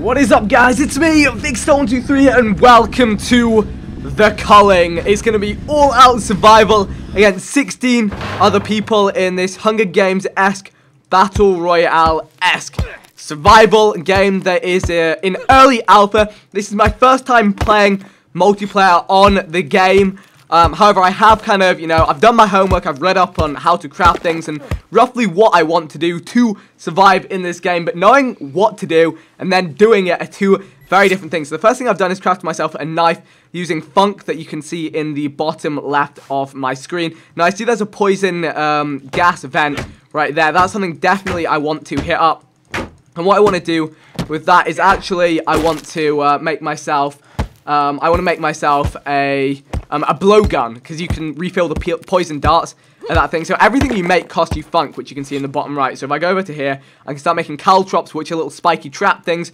What is up guys, it's me, Vikkstar123 and welcome to The Culling. It's going to be all out survival against 16 other people in this Hunger Games-esque Battle Royale-esque survival game that is uh, in early alpha. This is my first time playing multiplayer on the game. Um, however, I have kind of, you know, I've done my homework, I've read up on how to craft things and roughly what I want to do to survive in this game, but knowing what to do and then doing it are two very different things. So the first thing I've done is craft myself a knife using funk that you can see in the bottom left of my screen. Now, I see there's a poison um, gas vent right there. That's something definitely I want to hit up. And what I want to do with that is actually I want to uh, make myself, um, I want to make myself a um, a blowgun, because you can refill the poison darts and that thing. So everything you make costs you funk, which you can see in the bottom right. So if I go over to here, I can start making caltrops, which are little spiky trap things.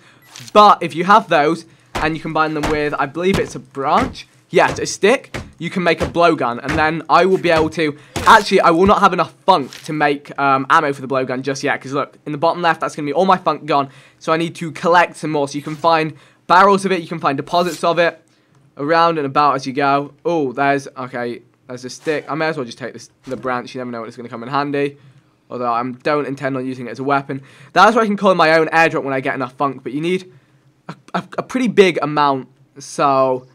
But if you have those, and you combine them with, I believe it's a branch, yes, a stick, you can make a blowgun. And then I will be able to, actually, I will not have enough funk to make um, ammo for the blowgun just yet. Because look, in the bottom left, that's going to be all my funk gone. So I need to collect some more. So you can find barrels of it, you can find deposits of it around and about as you go. Oh, there's, okay, there's a stick. I may as well just take this, the branch. You never know when it's going to come in handy. Although I don't intend on using it as a weapon. That's why I can call my own airdrop when I get enough funk. But you need a, a, a pretty big amount. So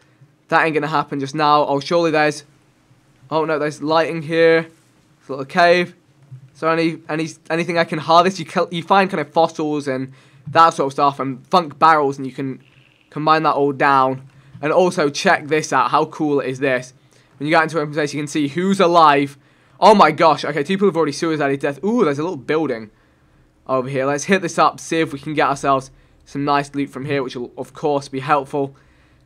that ain't going to happen just now. Oh, surely there's... Oh, no, there's lighting here. It's a little cave. So any, any anything I can harvest, you, you find kind of fossils and that sort of stuff. And funk barrels. And you can combine that all down and also check this out. How cool is this? When you get into open space, you can see who's alive. Oh my gosh. Okay, two people have already suicided death. Ooh, there's a little building over here. Let's hit this up, see if we can get ourselves some nice loot from here, which will, of course, be helpful.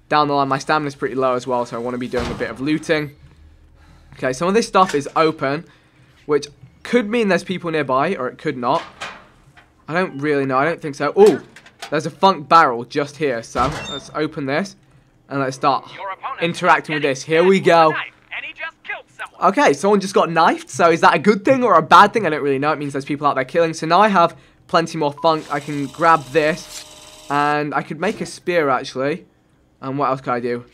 Down the line, my stamina's pretty low as well, so I want to be doing a bit of looting. Okay, some of this stuff is open, which could mean there's people nearby, or it could not. I don't really know. I don't think so. Oh, there's a funk barrel just here, so let's open this. And let's start interacting with this. Here we go. Okay, someone just got knifed. So is that a good thing or a bad thing? I don't really know. It means there's people out there killing. So now I have plenty more funk. I can grab this. And I could make a spear, actually. And what else could I do?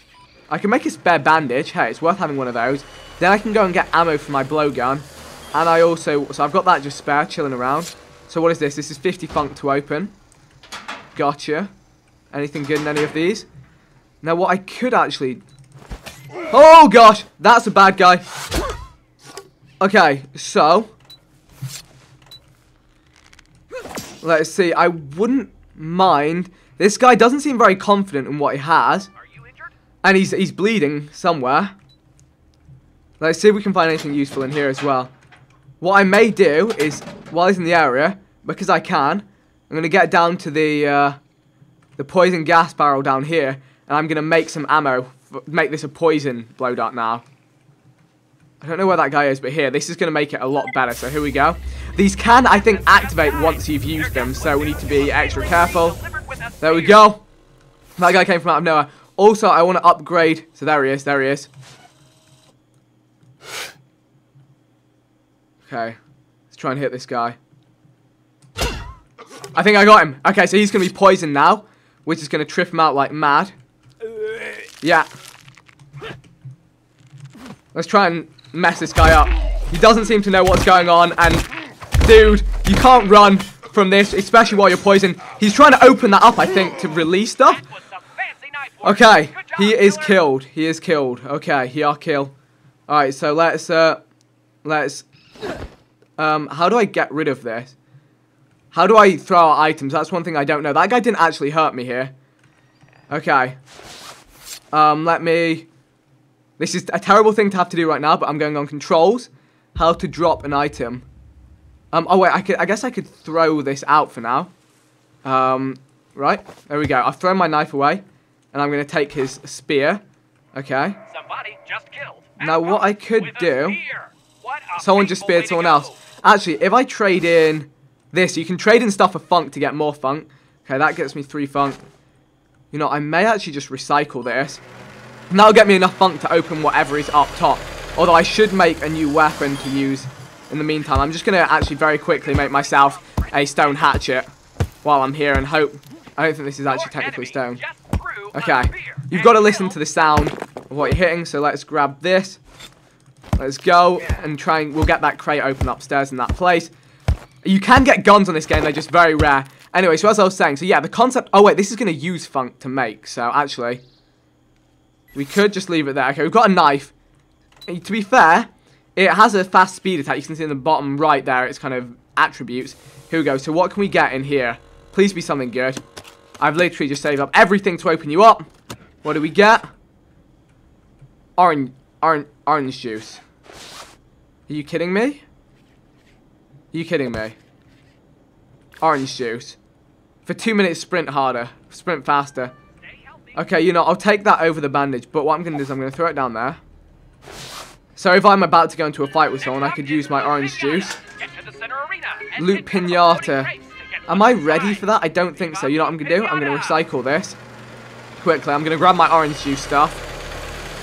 I can make a spare bandage. Hey, it's worth having one of those. Then I can go and get ammo for my blowgun. And I also... So I've got that just spare, chilling around. So what is this? This is 50 funk to open. Gotcha. Anything good in any of these? Now, what I could actually... Oh, gosh! That's a bad guy. Okay, so... Let's see. I wouldn't mind... This guy doesn't seem very confident in what he has. And he's, he's bleeding somewhere. Let's see if we can find anything useful in here as well. What I may do is, while he's in the area, because I can, I'm going to get down to the, uh, the poison gas barrel down here and I'm going to make some ammo, make this a poison blow dart now. I don't know where that guy is, but here, this is going to make it a lot better. So here we go. These can, I think, activate once you've used them, so we need to be extra careful. There we go. That guy came from out of nowhere. Also, I want to upgrade. So there he is, there he is. Okay, let's try and hit this guy. I think I got him. Okay, so he's going to be poisoned now, which is going to trip him out like mad. Yeah. Let's try and mess this guy up. He doesn't seem to know what's going on, and dude, you can't run from this, especially while you're poisoned. He's trying to open that up, I think, to release stuff. Okay, he is killed. He is killed. Okay, he are killed. Alright, so let's, uh, let's, um, how do I get rid of this? How do I throw out items? That's one thing I don't know. That guy didn't actually hurt me here. Okay. Um, let me... This is a terrible thing to have to do right now, but I'm going on controls. How to drop an item. Um, oh wait, I, could, I guess I could throw this out for now. Um, right, there we go. I've thrown my knife away, and I'm going to take his spear. Okay. Somebody just killed. Now what I could do... Someone just speared someone else. Actually, if I trade in this, you can trade in stuff for funk to get more funk. Okay, that gets me three funk. You know, I may actually just recycle this. And that'll get me enough funk to open whatever is up top. Although I should make a new weapon to use in the meantime. I'm just going to actually very quickly make myself a stone hatchet while I'm here and hope I don't think this is actually technically stone. just threw a Okay, you've got to listen to the sound of what you're hitting. So let's grab this. Let's go and try and we'll get that crate open upstairs in that place. You can get guns on this game, they're just very rare. Anyway, so as I was saying, so yeah, the concept. Oh wait, this is going to use funk to make. So actually, we could just leave it there. Okay, we've got a knife. And to be fair, it has a fast speed attack. You can see in the bottom right there, it's kind of attributes. Here we go. So what can we get in here? Please be something good. I've literally just saved up everything to open you up. What do we get? Orange, orange, orange juice. Are you kidding me? Are you kidding me? Orange juice. For two minutes, sprint harder. Sprint faster. Okay, you know, I'll take that over the bandage, but what I'm going to do is I'm going to throw it down there. So if I'm about to go into a fight with someone, I could use my orange juice. Loot pinata. Am I ready for that? I don't think so. You know what I'm going to do? I'm going to recycle this. Quickly, I'm going to grab my orange juice stuff.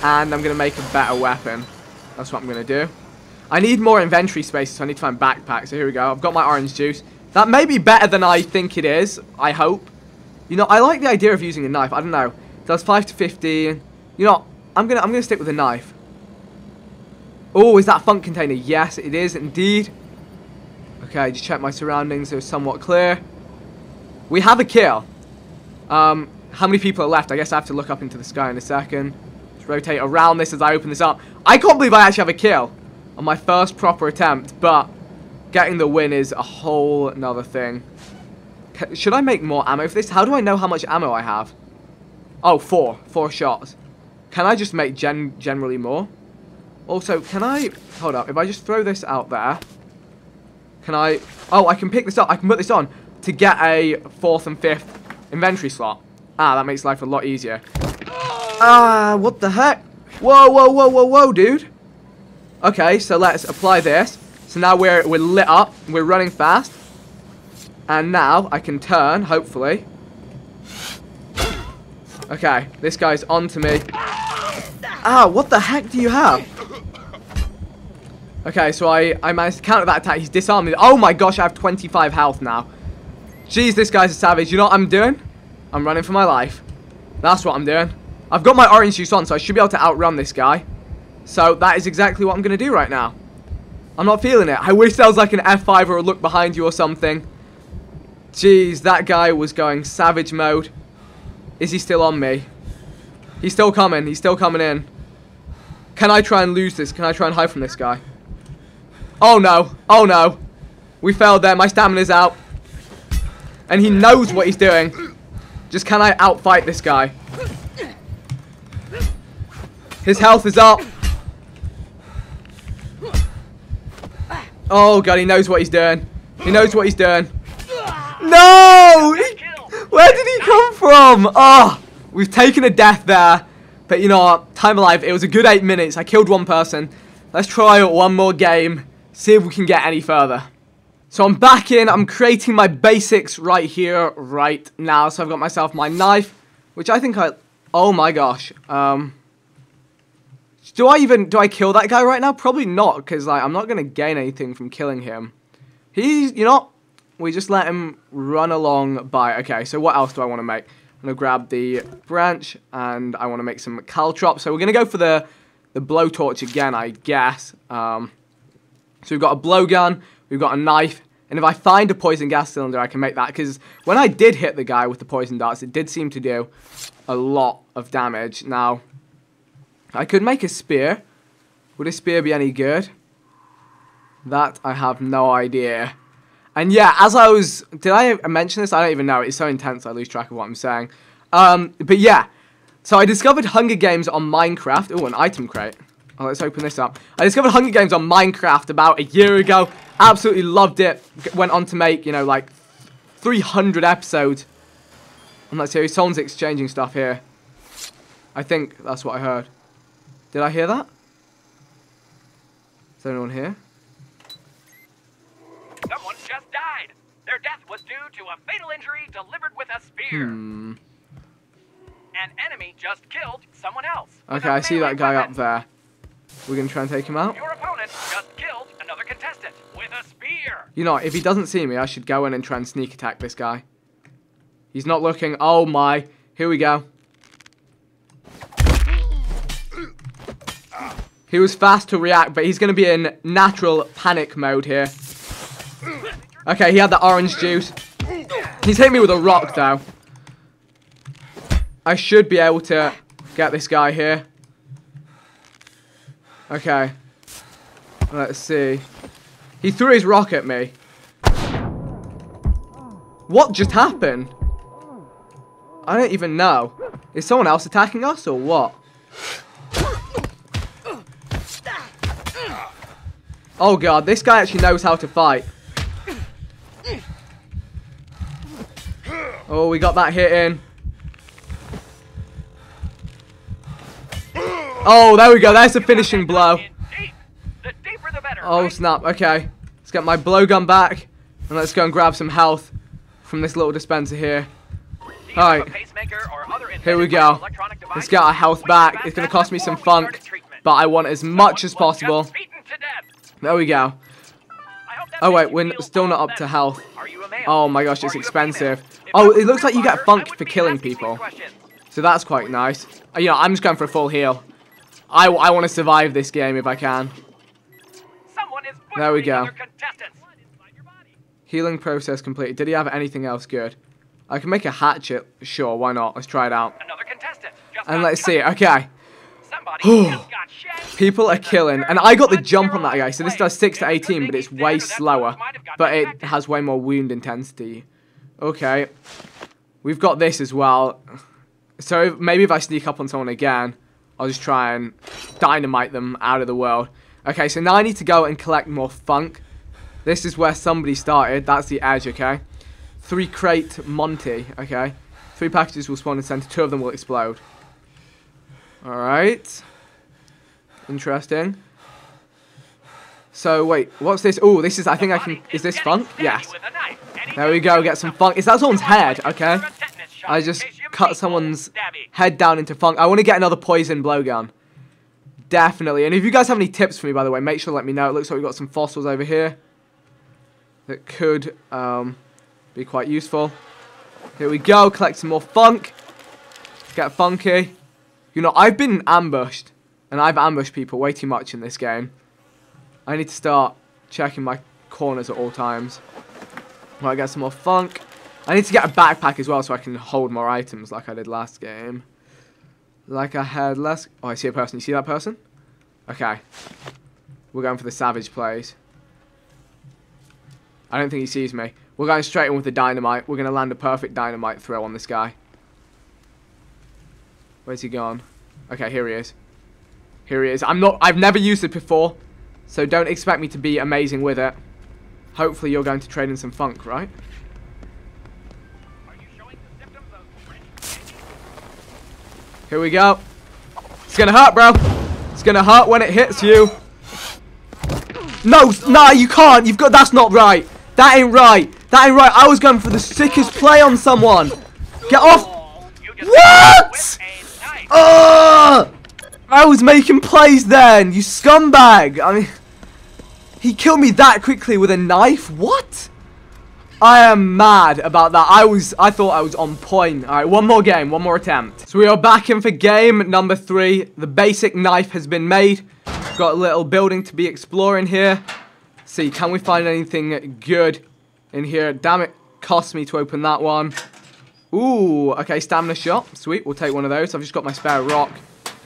And I'm going to make a better weapon. That's what I'm going to do. I need more inventory space, so I need to find backpacks. So here we go. I've got my orange juice. That may be better than I think it is. I hope. You know, I like the idea of using a knife. I don't know. Does 5 to 15. You know, I'm going to I'm gonna stick with a knife. Oh, is that funk container? Yes, it is indeed. Okay, just check my surroundings. They're somewhat clear. We have a kill. Um, how many people are left? I guess I have to look up into the sky in a second. Just rotate around this as I open this up. I can't believe I actually have a kill on my first proper attempt, but getting the win is a whole another thing. Should I make more ammo for this? How do I know how much ammo I have? Oh, four. Four shots. Can I just make gen generally more? Also, can I... Hold up. If I just throw this out there... Can I... Oh, I can pick this up. I can put this on to get a fourth and fifth inventory slot. Ah, that makes life a lot easier. Ah, what the heck? Whoa, whoa, whoa, whoa, whoa, dude. Okay, so let's apply this. So now we're, we're lit up. We're running fast. And now I can turn, hopefully. Okay, this guy's on to me. Ah, what the heck do you have? Okay, so I, I managed to counter that attack. He's disarmed me. Oh my gosh, I have 25 health now. Jeez, this guy's a savage. You know what I'm doing? I'm running for my life. That's what I'm doing. I've got my orange juice on, so I should be able to outrun this guy. So that is exactly what I'm going to do right now. I'm not feeling it. I wish there was like an F5 or a look behind you or something. Jeez, that guy was going savage mode. Is he still on me? He's still coming. He's still coming in. Can I try and lose this? Can I try and hide from this guy? Oh no. Oh no. We failed there. My stamina's out. And he knows what he's doing. Just can I outfight this guy? His health is up. Oh god, he knows what he's doing. He knows what he's doing. No! He- where did he come from? Oh, we've taken a death there. But you know what? Time alive. It was a good eight minutes. I killed one person. Let's try one more game. See if we can get any further. So I'm back in. I'm creating my basics right here, right now. So I've got myself my knife, which I think I... Oh my gosh. Um... Do I even... Do I kill that guy right now? Probably not, because like, I'm not going to gain anything from killing him. He's... You know? We just let him run along by... Okay, so what else do I want to make? I'm going to grab the branch, and I want to make some caltrops. So we're going to go for the, the blowtorch again, I guess. Um, so we've got a blowgun, we've got a knife, and if I find a poison gas cylinder, I can make that. Because when I did hit the guy with the poison darts, it did seem to do a lot of damage. Now, I could make a spear. Would a spear be any good? That I have no idea. And yeah, as I was, did I mention this? I don't even know. It's so intense, I lose track of what I'm saying. Um, but yeah, so I discovered Hunger Games on Minecraft. Oh, an item crate. Oh, let's open this up. I discovered Hunger Games on Minecraft about a year ago. Absolutely loved it. Went on to make, you know, like 300 episodes. I'm not serious. Someone's exchanging stuff here. I think that's what I heard. Did I hear that? Is there anyone here? Someone just died. Their death was due to a fatal injury delivered with a spear. Hmm. An enemy just killed someone else. Okay, I see that guy weapon. up there. We're gonna try and take him out. Your opponent just killed another contestant with a spear. You know, if he doesn't see me, I should go in and try and sneak attack this guy. He's not looking. Oh my. Here we go. He was fast to react, but he's going to be in natural panic mode here. Okay, he had the orange juice. He's hit me with a rock, though. I should be able to get this guy here. Okay. Let's see. He threw his rock at me. What just happened? I don't even know. Is someone else attacking us or what? Oh god, this guy actually knows how to fight. Oh, we got that hit in. Oh, there we go. There's the finishing blow. Oh, snap. Okay. Let's get my blowgun back. And let's go and grab some health from this little dispenser here. Alright. Here we go. Let's get our health back. It's going to cost me some funk. But I want as much as possible. Just beaten to death. There we go. I hope that Oh, wait. We're still not up to health. Are you a male? Oh my gosh, it's expensive. Oh, it looks like you get funked for killing people. So that's quite nice. Uh, You know, I'm just going for a full heal. I, I want to survive this game if I can. There we go. Healing process completed. Did he have anything else good? I can make a hatchet. Sure, why not? Let's try it out. Another contestant. Just And let's see. Okay. Somebody just got shanked. People are killing. And I got the jump on that guy. So this does 6 to 18, but it's way slower. But it has way more wound intensity. Okay. We've got this as well. So maybe if I sneak up on someone again, I'll just try and dynamite them out of the world. Okay, so now I need to go and collect more funk. This is where somebody started. That's the edge, okay? Three crate Monte, okay? Three packages will spawn in center. Two of them will explode. Alright. Interesting. So, wait, what's this? Oh, this is, I think I can, is this funk? Yes. There we go, get some funk. Is that someone's head? Okay. I just cut someone's head down into funk. I want to get another poison blowgun. Definitely. And if you guys have any tips for me, by the way, make sure to let me know. It looks like we've got some fossils over here that could um, be quite useful. Here we go. Collect some more funk. Get funky. You know, I've been ambushed. And I've ambushed people way too much in this game. I need to start checking my corners at all times. Right, get some more funk. I need to get a backpack as well so I can hold more items like I did last game. Like I had last... Oh, I see a person. You see that person? Okay. We're going for the savage plays. I don't think he sees me. We're going straight in with the dynamite. We're going to land a perfect dynamite throw on this guy. Where's he gone? Okay, here he is. Here he is. I'm not... I've never used it before. So don't expect me to be amazing with it. Hopefully you're going to trade in some funk, right? Here we go. It's gonna hurt, bro. It's gonna hurt when it hits you. No, nah, you can't. You've got. That's not right. That ain't right. That ain't right. I was going for the sickest play on someone. Get off. What? Ugh! I was making plays then. You scumbag. I mean, he killed me that quickly with a knife. What? I am mad about that. I was, I thought I was on point. All right, one more game, one more attempt. So we are back in for game number three. The basic knife has been made. Got a little building to be exploring here. See, can we find anything good in here? Damn it, cost me to open that one. Ooh, okay, stamina shot. Sweet, we'll take one of those. I've just got my spare rock.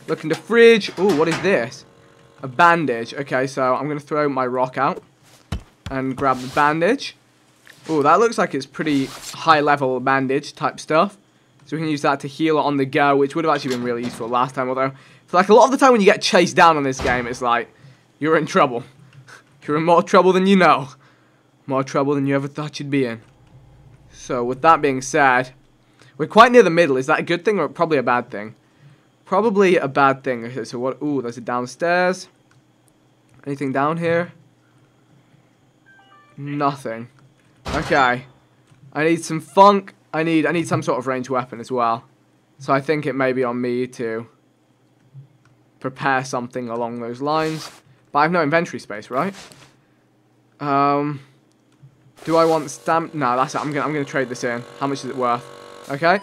Look in the fridge. Ooh, what is this? A bandage. Okay, so I'm going to throw my rock out and grab the bandage. Ooh, that looks like it's pretty high level bandage type stuff. So we can use that to heal on the go, which would have actually been really useful last time. Although, for like a lot of the time when you get chased down on this game, it's like, you're in trouble. You're in more trouble than you know. More trouble than you ever thought you'd be in. So with that being said, we're quite near the middle. Is that a good thing or probably a bad thing? Probably a bad thing. Okay, so what? Ooh, there's a downstairs. Anything down here? Nothing. Okay. I need some funk. I need I need some sort of ranged weapon as well. So I think it may be on me to prepare something along those lines. But I have no inventory space, right? Um, do I want stamp? No, that's it. I'm gonna I'm gonna trade this in. How much is it worth? Okay.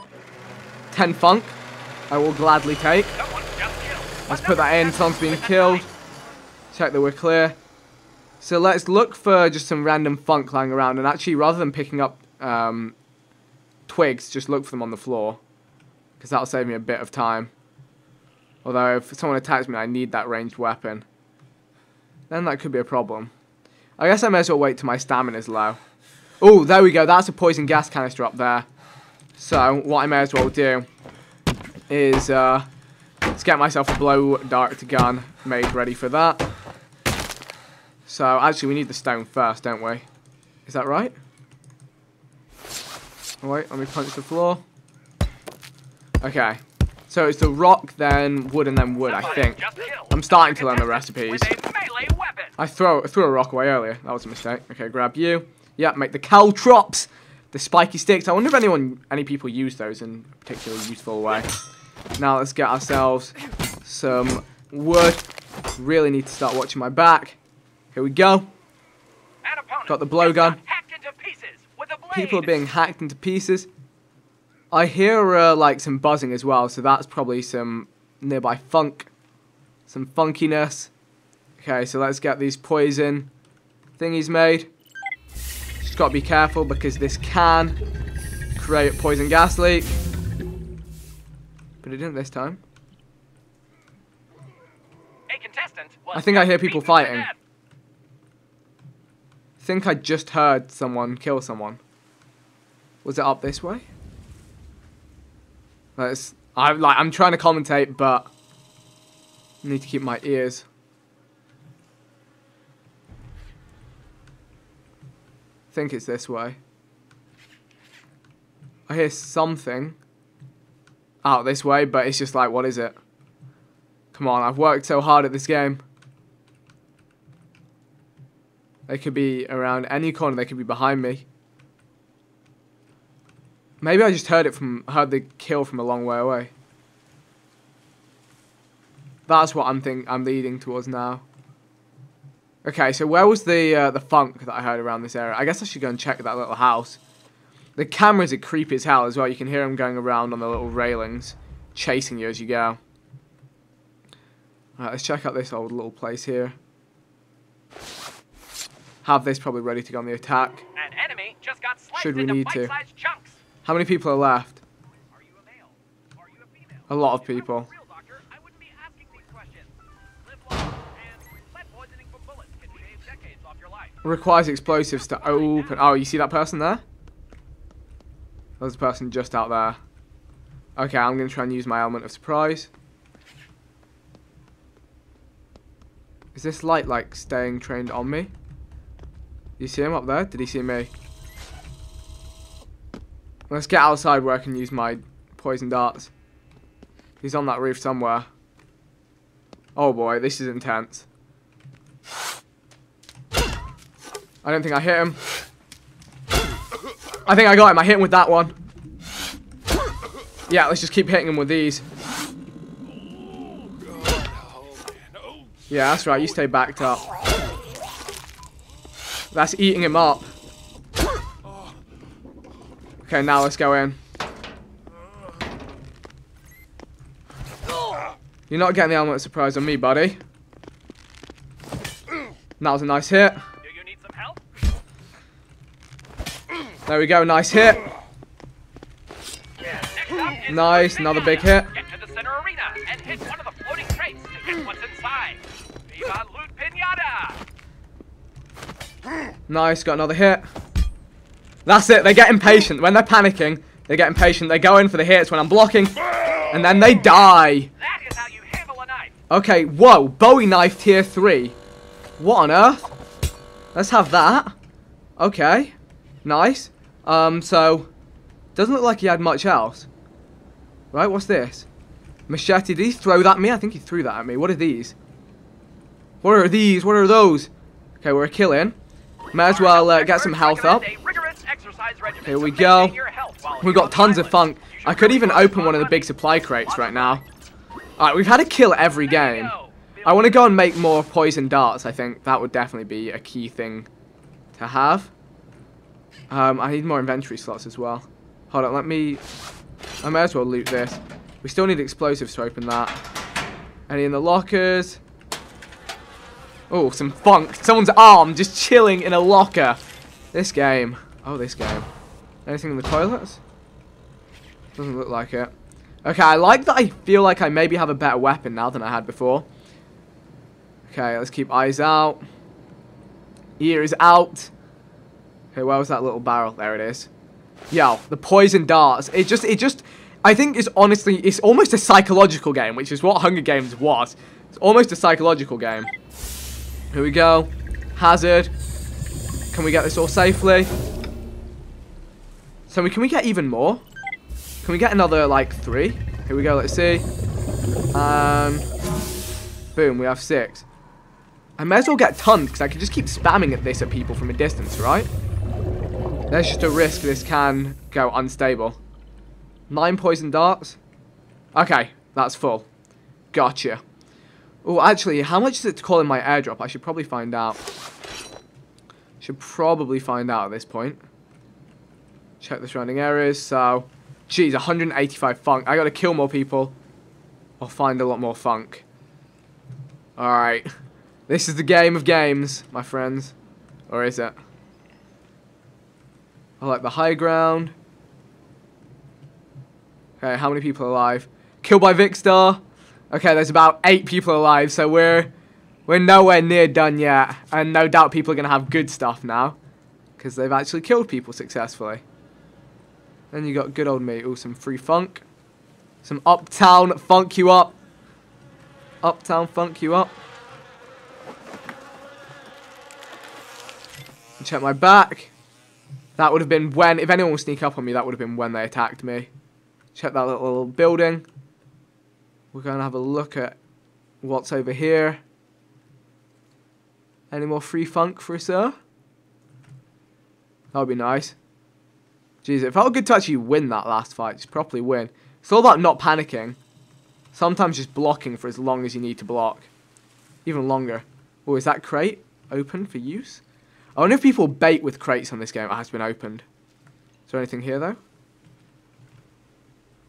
10 funk. I will gladly take. Let's put that in. Someone's been killed. Check that we're clear. So let's look for just some random funk lying around. And actually, rather than picking up um, twigs, just look for them on the floor. Because that'll save me a bit of time. Although if someone attacks me, I need that ranged weapon. Then that could be a problem. I guess I may as well wait till my stamina's low. Oh, there we go. That's a poison gas canister up there. So, what I may as well do is uh, let's get myself a blow dart gun made ready for that. So, actually, we need the stone first, don't we? Is that right? Wait, let me punch the floor. Okay. So, it's the rock, then wood, and then wood, I think. I'm starting to learn the recipes. With a melee weapon. I throw threw a rock away earlier. That was a mistake. Okay, grab you. Yeah, make the caltrops, the spiky sticks. I wonder if anyone, any people use those in a particularly useful way. Now let's get ourselves some wood. Really need to start watching my back. Here we go. Got the blowgun. just got hacked into pieces with a blade. People are being hacked into pieces. I hear uh, like some buzzing as well, so that's probably some nearby funk, some funkiness. Okay, so let's get these poison thingies made. Just gotta be careful because this can create a poison gas leak. But it didn't this time. I think I hear people fighting. I think I just heard someone kill someone. Was it up this way? I'm like I'm trying to commentate, but I need to keep my ears. I think it's this way. I hear something out this way, but it's just like, what is it? Come on, I've worked so hard at this game. They could be around any corner. They could be behind me. Maybe I just heard it from heard the kill from a long way away. That's what I'm think I'm leading towards now. Okay, so where was the uh, the funk that I heard around this area? I guess I should go and check that little house. The cameras are creepy as hell as well. You can hear them going around on the little railings, chasing you as you go. Alright, let's check out this old little place here. Have this probably ready to go on the attack. An enemy just got sliced Should we into need to? chunks. How many people are left? Are you a male? Are you a female? A lot of If I were a people. Requires explosives to open. Oh, you see that person there? There's a person just out there. Okay, I'm going to try and use my element of surprise. Is this light, like, staying trained on me? You see him up there? Did he see me? Let's get outside where I can use my poison darts. He's on that roof somewhere. Oh boy, this is intense. I don't think I hit him. I think I got him. I hit him with that one. Yeah, let's just keep hitting him with these. Yeah, that's right. You stay backed up. That's eating him up. Okay, now let's go in. You're not getting the element of surprise on me, buddy. That was a nice hit. Do you need some help? There we go, nice hit. Next up is Nice, another big hit. Get to the center arena and hit one of the floating crates to get what's inside. Viva Loot Pinata! Nice, got another hit. That's it, they get impatient. When they're panicking, they get impatient. They go in for the hits when I'm blocking, and then they die. That is how you handle a knife. Okay, whoa, Bowie knife tier 3. What on earth? Let's have that. Okay, nice. Um, so, doesn't look like he had much else. Right, what's this? Machete, did he throw that at me? I think he threw that at me. What are these? What are these? What are those? Okay, we're killing. Might as well uh, get some health up. Here we go. We've got tons of funk. I could even open one of the big supply crates right now. Alright, we've had a kill every game. I want to go and make more poison darts. I think that would definitely be a key thing to have. Um, I need more inventory slots as well. Hold on, let me... I may as well loot this. We still need explosives to open that. Any in the lockers? Oh, some funk. Someone's arm just chilling in a locker. This game. Oh, this game. Anything in the toilets? Doesn't look like it. Okay, I like that I feel like I maybe have a better weapon now than I had before. Okay, let's keep eyes out. Ears out. Okay, where was that little barrel? There it is. Yo, the poison darts. It just, it just, I think it's honestly, it's almost a psychological game, which is what Hunger Games was. It's almost a psychological game. Here we go. Hazard. Can we get this all safely? So we, can we get even more? Can we get another, like, three? Here we go, let's see. Um, boom, we have six. I may as well get tons, because I can just keep spamming at this at people from a distance, right? There's just a risk this can go unstable. Nine poison darts. Okay, that's full. Gotcha. Oh, actually, how much is it to call in my airdrop? I should probably find out. Should probably find out at this point. Check the surrounding areas. So, geez, 185 funk. I gotta kill more people. Or find a lot more funk. Alright. This is the game of games, my friends. Or is it? I like the high ground. Okay, how many people alive? Killed by Vikkstar. Okay, there's about eight people alive, so we're we're nowhere near done yet. And no doubt people are going to have good stuff now. Because they've actually killed people successfully. Then you got good old me. Ooh, some free funk. Some uptown funk you up. Uptown funk you up. Check my back. That would have been when, if anyone would sneak up on me, that would have been when they attacked me. Check that little building. We're going to have a look at what's over here. Any more free funk for us, sir? That would be nice. Jeez, it felt good to actually win that last fight. Just properly win. It's all about not panicking. Sometimes just blocking for as long as you need to block. Even longer. Oh, is that crate open for use? I wonder if people bait with crates on this game. It has been opened. Is there anything here, though?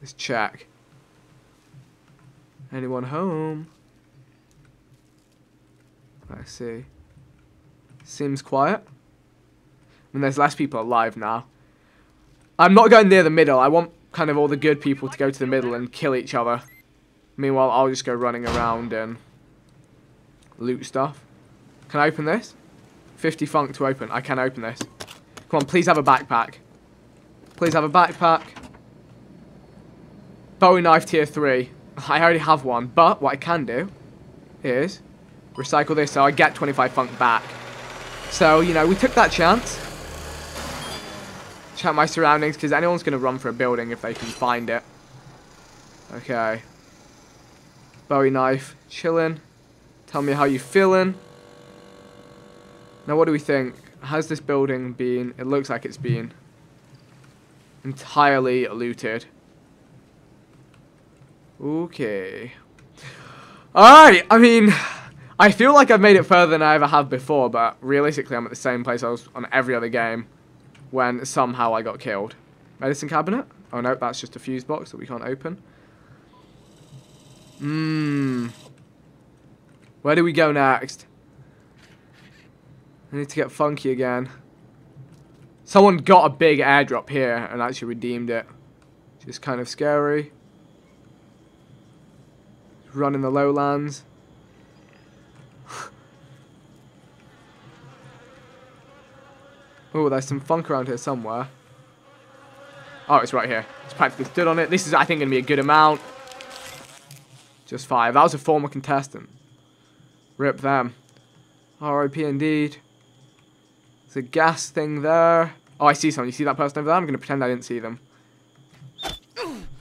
Let's check. Anyone home? Let's see. Seems quiet. I mean, there's less people alive now. I'm not going near the middle. I want kind of all the good people to go to the middle and kill each other. Meanwhile, I'll just go running around and loot stuff. Can I open this? 50 funk to open. I can open this. Come on, please have a backpack. Please have a backpack. Bowie knife tier 3. I already have one, but what I can do is recycle this so I get 25 funk back. So, you know, we took that chance. Check my surroundings, because anyone's going to run for a building if they can find it. Okay. Bowie knife. Chilling. Tell me how you feeling. Now, what do we think? Has this building been... It looks like it's been entirely looted. Okay. Alright, I mean... I feel like I've made it further than I ever have before, but realistically I'm at the same place I was on every other game when somehow I got killed. Medicine cabinet? Oh no, that's just a fuse box that we can't open. Mmm. Where do we go next? I need to get funky again. Someone got a big airdrop here and actually redeemed it. Just kind of scary. Run in the lowlands. Oh, there's some funk around here somewhere. Oh, it's right here. It's practically stood on it. This is, I think, going to be a good amount. Just five. That was a former contestant. Rip them. RIP indeed. There's a gas thing there. Oh, I see someone. You see that person over there? I'm going to pretend I didn't see them.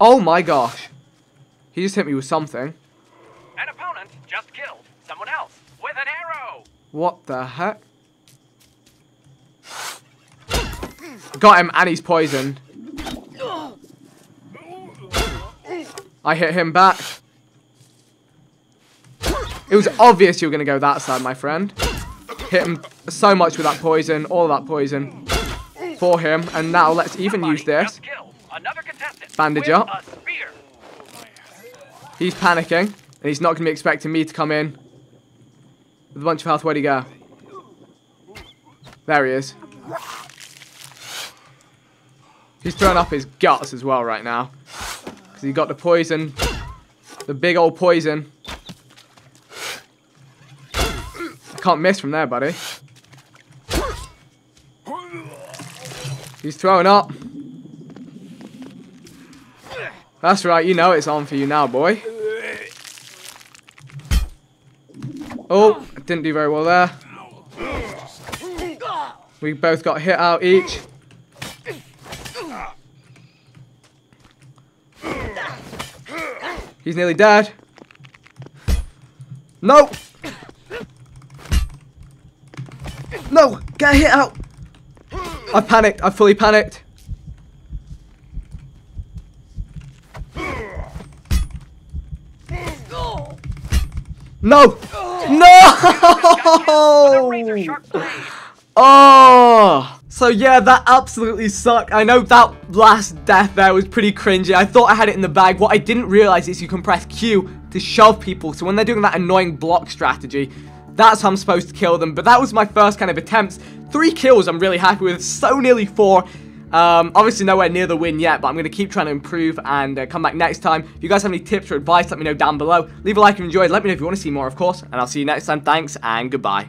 Oh my gosh. He just hit me with something. An opponent just killed someone else with an arrow. What the heck? Got him and he's poisoned. I hit him back. It was obvious you were going to go that side, my friend. Hit him so much with that poison, all that poison for him. And now let's even use this. Bandage up. He's panicking, and he's not going to be expecting me to come in with a bunch of health. Where'd he go? There he is. He's throwing up his guts as well right now. Because he got the poison. The big old poison. Can't miss from there, buddy. He's throwing up. That's right, you know it's on for you now, boy. Oh, didn't do very well there. We both got hit out each. He's nearly dead. No! No! Get a hit out! I panicked. I fully panicked. No! No! Oh! So yeah, that absolutely sucked. I know that last death there was pretty cringy. I thought I had it in the bag. What I didn't realize is you can press Q to shove people. So when they're doing that annoying block strategy, that's how I'm supposed to kill them. But that was my first kind of attempts. Three kills I'm really happy with. So nearly four. Um, obviously nowhere near the win yet, but I'm going to keep trying to improve and uh, come back next time. If you guys have any tips or advice, let me know down below. Leave a like if you enjoyed. Let me know if you want to see more, of course. And I'll see you next time. Thanks and goodbye.